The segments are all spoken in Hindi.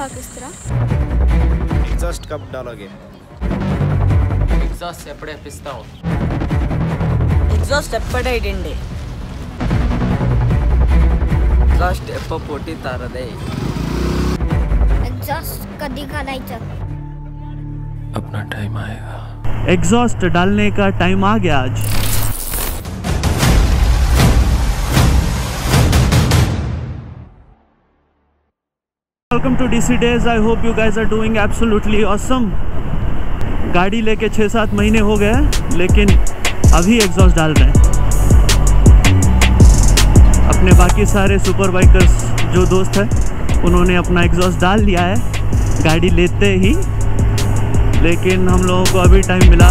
रखा किस तरह? एग्जॉस्ट कब डालोगे? एग्जॉस्ट सेपड़े पिस्ता हो। एग्जॉस्ट एपड़े इडिंडे एग्जॉस्ट एप्पा पोटी तार दे। एग्जॉस्ट कदी का नहीं चल। अपना टाइम आएगा। एग्जॉस्ट डालने का टाइम आ गया आज। Welcome to DC days I hope you guys are doing absolutely awesome गाड़ी लेके छः सात महीने हो गए, लेकिन अभी एग्जॉस्ट डाल रहे हैं। अपने बाकी सारे सुपर बाइकर्स जो दोस्त हैं, उन्होंने अपना एग्जॉस्ट डाल लिया है। गाड़ी लेते ही, लेकिन हम लोगों को अभी टाइम मिला।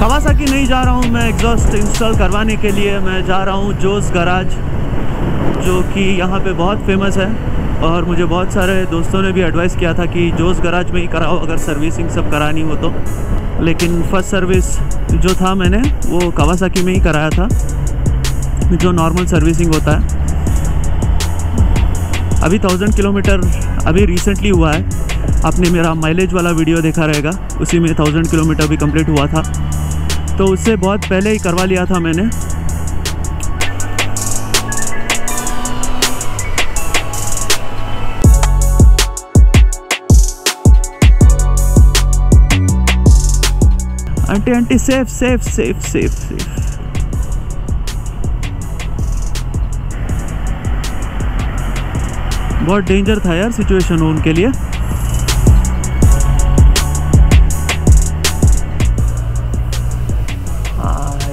कवासाकी नहीं जा रहा हूँ मैं एग्जॉस्ट इंस्टॉल करवाने के लिए। मैं जा रहा हूँ जोस गराज जो कि यहाँ पे बहुत फ़ेमस है। और मुझे बहुत सारे दोस्तों ने भी एडवाइस किया था कि जोस गराज में ही कराओ अगर सर्विसिंग सब करानी हो तो। लेकिन फ़र्स्ट सर्विस जो था मैंने, वो कवासाकी में ही कराया था, जो नॉर्मल सर्विसिंग होता है। अभी थाउज़ेंड किलोमीटर अभी रिसेंटली हुआ है। आपने मेरा माइलेज वाला वीडियो देखा रहेगा, उसी में थाउज़ेंड किलोमीटर भी कंप्लीट हुआ था। तो उससे बहुत पहले ही करवा लिया था मैंने। Aunty aunty safe safe safe safe safe बहुत डेंजर था यार सिचुएशन उनके लिए।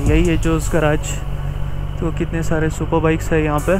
यही है जो जोस गराज तो कितने सारे सुपर बाइक्स है यहाँ पे।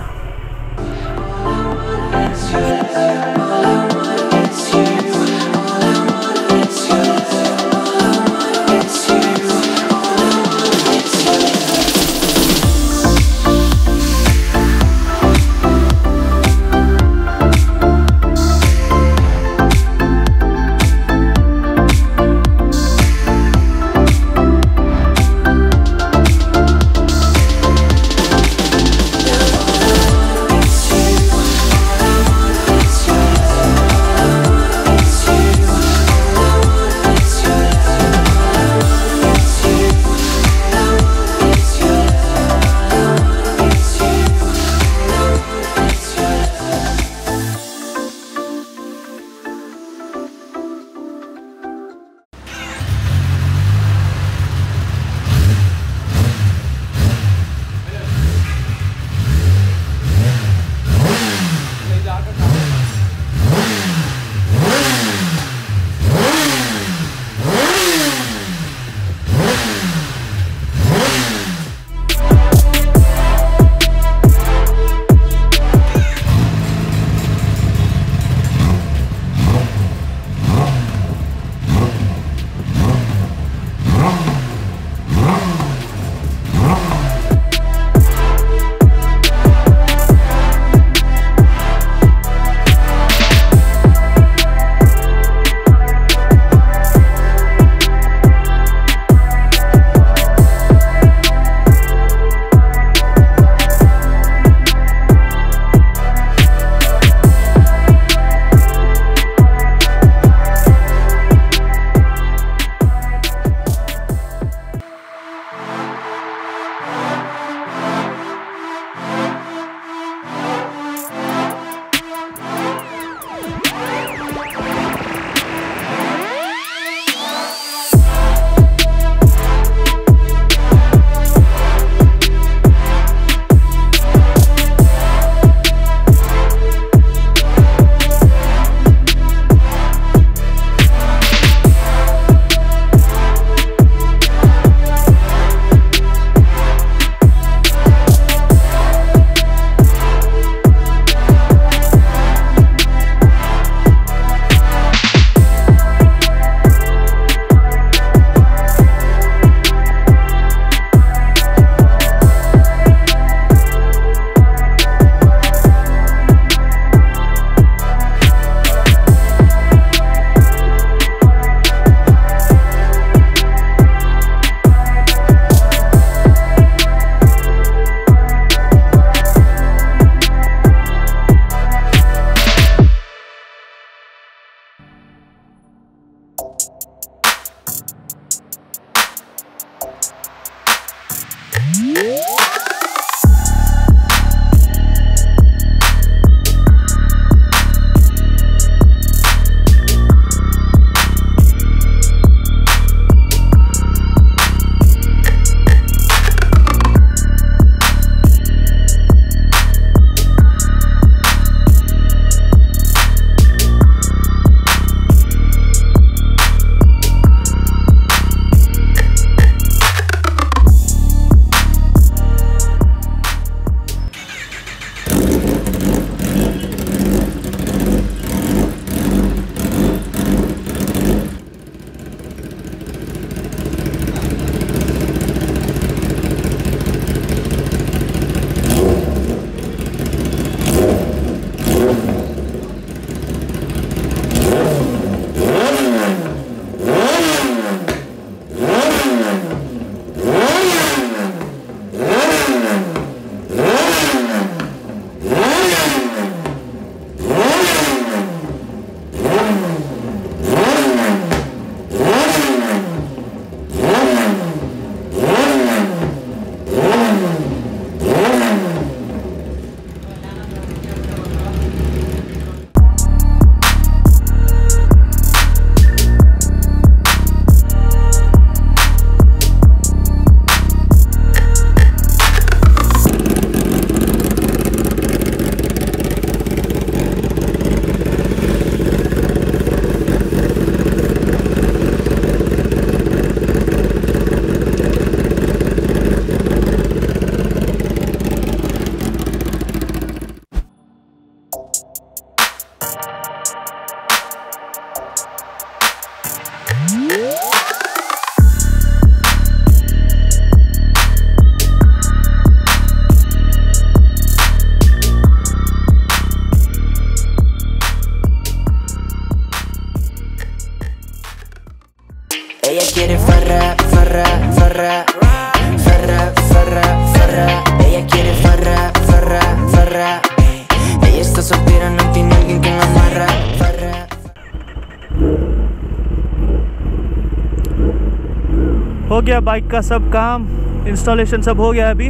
गया बाइक का सब काम इंस्टॉलेशन सब हो गया अभी।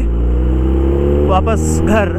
वापस घर।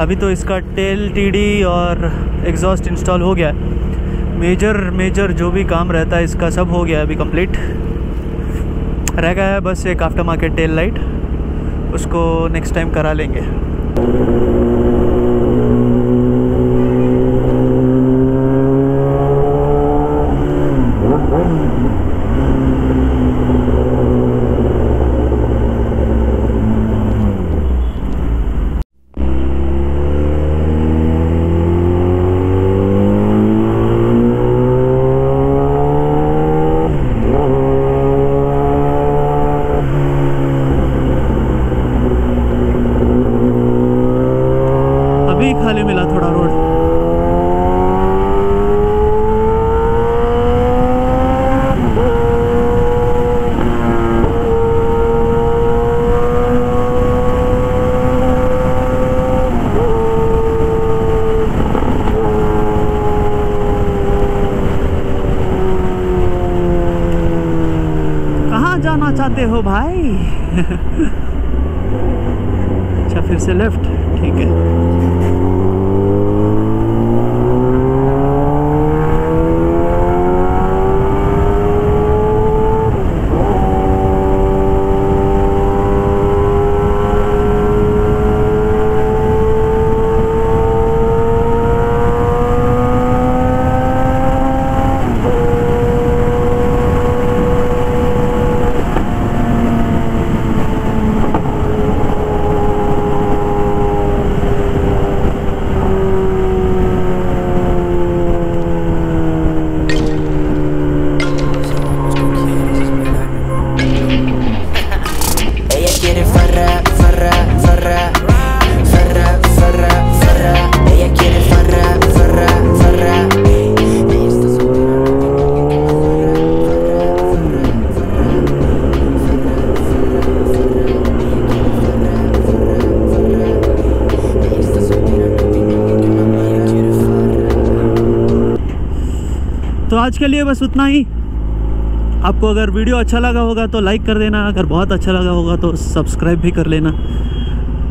अभी तो इसका टेल टीडी और एग्जॉस्ट इंस्टॉल हो गया मेजर मेजर जो भी काम रहता है, इसका सब हो गया अभी कंप्लीट। रह गया है बस एक आफ्टर मार्केट टेल लाइट उसको नेक्स्ट टाइम करा लेंगे। चाहते हो भाई? अच्छा फिर से लेफ़्ट ठीक है। आज के लिए बस उतना ही। आपको अगर वीडियो अच्छा लगा होगा तो लाइक कर देना, अगर बहुत अच्छा लगा होगा तो सब्सक्राइब भी कर लेना।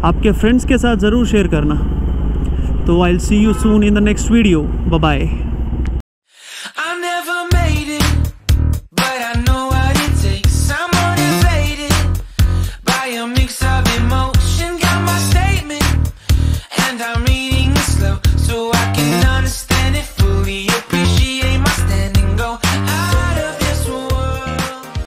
आपके फ्रेंड्स के साथ ज़रूर शेयर करना। तो I'll see you soon in the next video bye